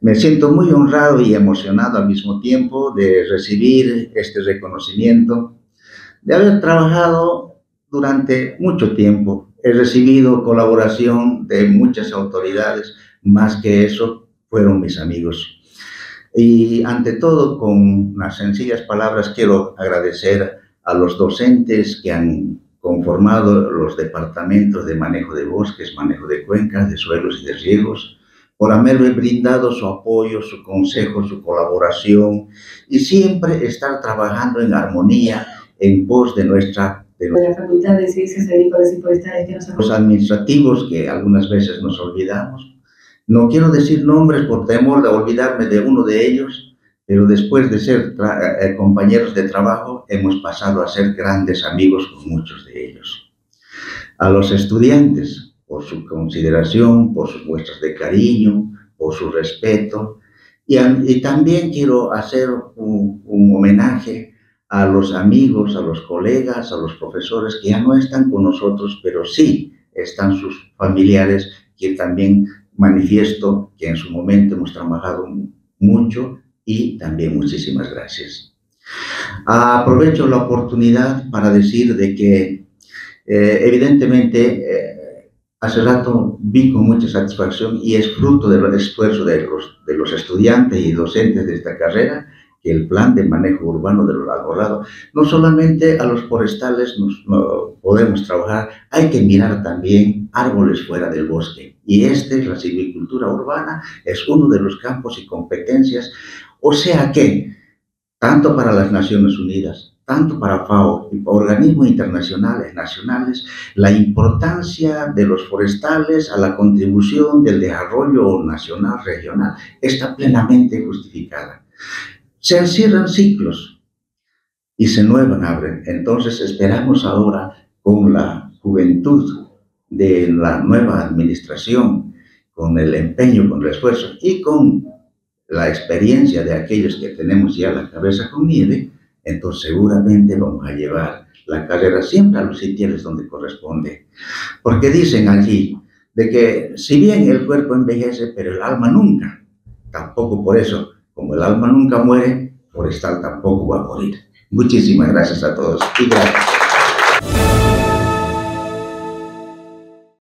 Me siento muy honrado y emocionado al mismo tiempo de recibir este reconocimiento, de haber trabajado durante mucho tiempo. He recibido colaboración de muchas autoridades, más que eso fueron mis amigos. Y ante todo, con unas sencillas palabras, quiero agradecer a los docentes que han conformado los departamentos de manejo de bosques, manejo de cuencas, de suelos y de riegos, por haberme brindado su apoyo, su consejo, su colaboración y siempre estar trabajando en armonía en pos de nuestra... De, la Facultad de Ciencias Agrícolas y Forestales que nos Los administrativos que algunas veces nos olvidamos. No quiero decir nombres por temor de olvidarme de uno de ellos, pero después de ser eh, compañeros de trabajo hemos pasado a ser grandes amigos con muchos de ellos. A los estudiantes, por su consideración, por sus muestras de cariño, por su respeto, y, también quiero hacer un, un homenaje a los amigos, a los colegas, a los profesores que ya no están con nosotros, pero sí están sus familiares, que también manifiesto que en su momento hemos trabajado mucho y también muchísimas gracias. Aprovecho la oportunidad para decir de que eh, evidentemente eh, hace rato vi con mucha satisfacción y es fruto del esfuerzo de los, de los estudiantes y docentes de esta carrera que el plan de manejo urbano de los lagos no solamente a los forestales nos, podemos trabajar, hay que mirar también árboles fuera del bosque. Y este, la silvicultura urbana, es uno de los campos y competencias o sea que, tanto para las Naciones Unidas, tanto para FAO organismos internacionales, nacionales, la importancia de los forestales a la contribución del desarrollo nacional, regional, está plenamente justificada. Se encierran ciclos y se nuevan, abren. Entonces esperamos ahora con la juventud de la nueva administración, con el empeño, con el esfuerzo y con la experiencia de aquellos que tenemos ya la cabeza con nieve, entonces seguramente vamos a llevar la carrera siempre a los sitios donde corresponde. Porque dicen allí de que si bien el cuerpo envejece, pero el alma nunca, tampoco por eso, como el alma nunca muere, Forestal tampoco va a morir. Muchísimas gracias a todos y gracias.